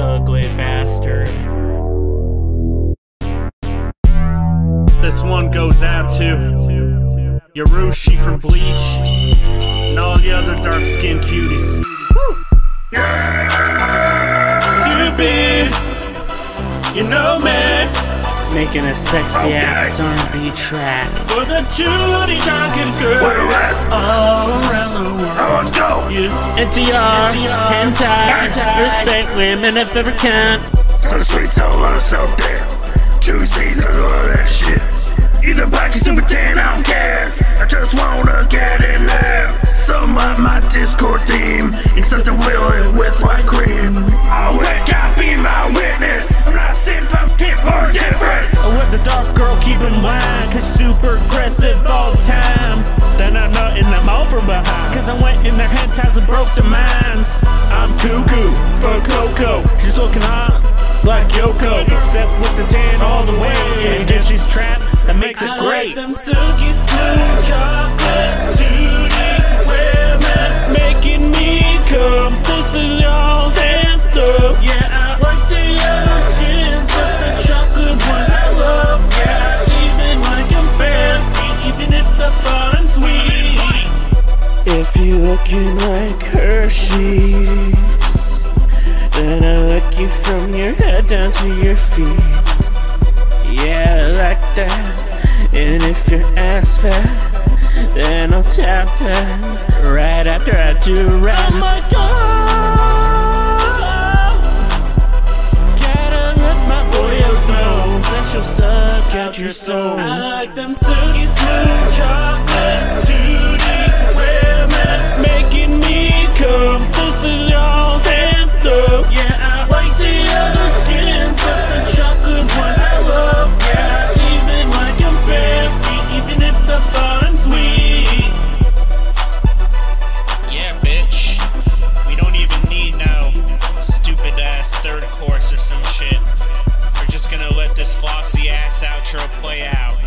ugly bastard. This one goes out to Yoruichi from Bleach and all the other dark skinned cuties. Woo! Yeah! You know, man making a sexy okay. ass R&B track for the tootie talking girls all around the world. Yeah. NTR, hentai, respect women if ever can. So sweet, so low, so thick. Two seasons of all that shit. Either black or super tan, I don't care. I just wanna get in there. Some of my Discord theme, except to will it with white cream. Oh, it got cause super aggressive all time. Then I nut and I'm all from behind, cause I went in their hentais and broke their minds. I'm cuckoo for Coco, she's looking hot like Yoko, except with the tan all the way. And if she's trapped, that makes it great. them silky smooth looking like Hershey's, then I lick you from your head down to your feet. Yeah, like that. And if your ass fat, then I'll tap that right after I do rap. Oh my god! Out your soul. I like them silky smooth some shit. We're just gonna let this flossy ass outro play out.